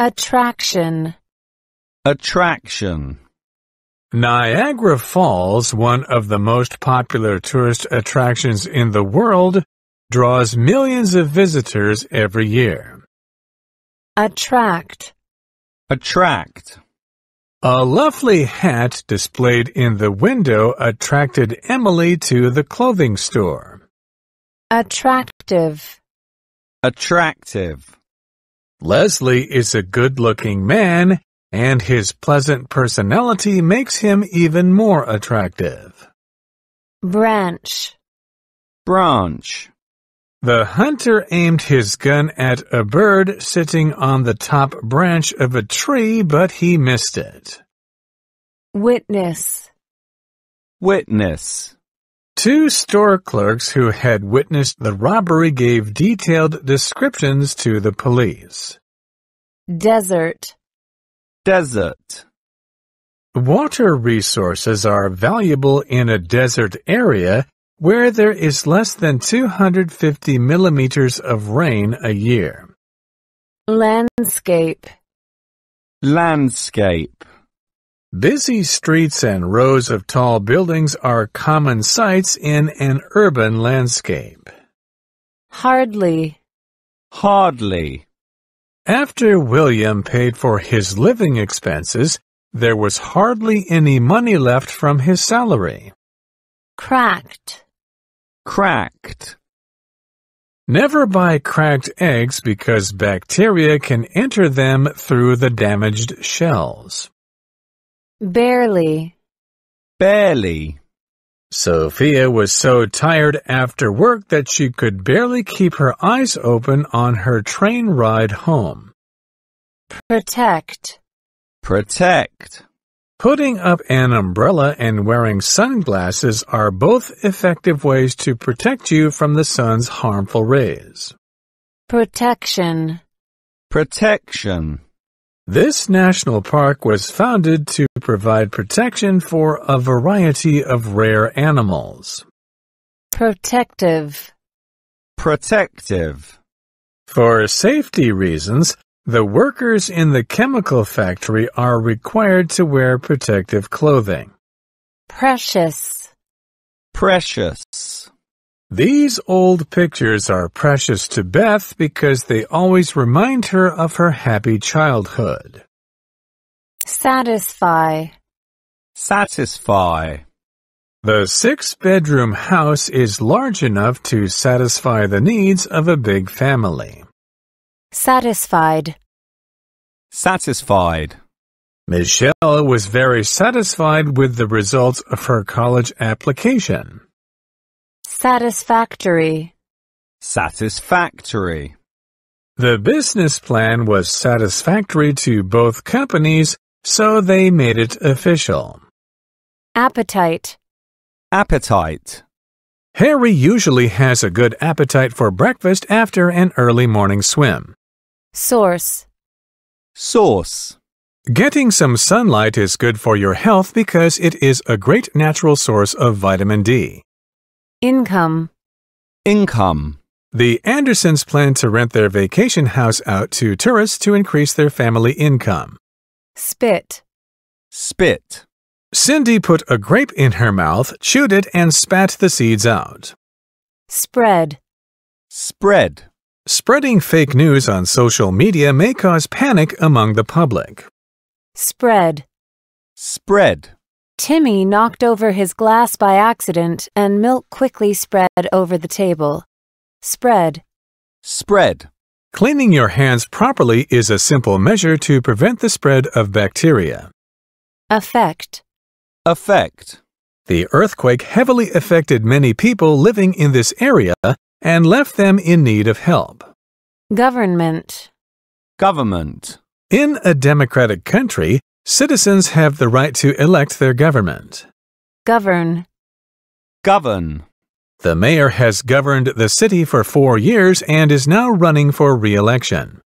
Attraction. Attraction. Niagara Falls, one of the most popular tourist attractions in the world, draws millions of visitors every year. Attract. Attract. A lovely hat displayed in the window attracted Emily to the clothing store. Attractive. Attractive. Leslie is a good-looking man, and his pleasant personality makes him even more attractive. Branch. Branch. The hunter aimed his gun at a bird sitting on the top branch of a tree, but he missed it. Witness. Witness. Two store clerks who had witnessed the robbery gave detailed descriptions to the police. Desert. Desert. Water resources are valuable in a desert area where there is less than 250 millimeters of rain a year. Landscape. Landscape. Busy streets and rows of tall buildings are common sights in an urban landscape. Hardly. Hardly. After William paid for his living expenses, there was hardly any money left from his salary. Cracked. Cracked. Never buy cracked eggs because bacteria can enter them through the damaged shells. Barely. Barely. Sophia was so tired after work that she could barely keep her eyes open on her train ride home. Protect. Protect. Putting up an umbrella and wearing sunglasses are both effective ways to protect you from the sun's harmful rays. Protection. Protection. This national park was founded to provide protection for a variety of rare animals. Protective. Protective. For safety reasons, the workers in the chemical factory are required to wear protective clothing. Precious. Precious. These old pictures are precious to Beth because they always remind her of her happy childhood. Satisfy. Satisfy. The six-bedroom house is large enough to satisfy the needs of a big family. Satisfied. Satisfied. Michelle was very satisfied with the results of her college application. Satisfactory. Satisfactory. The business plan was satisfactory to both companies, so they made it official. Appetite. Appetite. Harry usually has a good appetite for breakfast after an early morning swim. Source. Source. Getting some sunlight is good for your health because it is a great natural source of vitamin D. Income. Income. The Andersons plan to rent their vacation house out to tourists to increase their family income. Spit. Spit. Cindy put a grape in her mouth, chewed it, and spat the seeds out. Spread. Spread. Spreading fake news on social media may cause panic among the public. Spread. Spread. Timmy knocked over his glass by accident and milk quickly spread over the table. Spread. Spread. Cleaning your hands properly is a simple measure to prevent the spread of bacteria. Affect. Affect. The earthquake heavily affected many people living in this area and left them in need of help. Government. Government. In a democratic country, citizens have the right to elect their government. Govern. Govern. The mayor has governed the city for four years and is now running for re-election.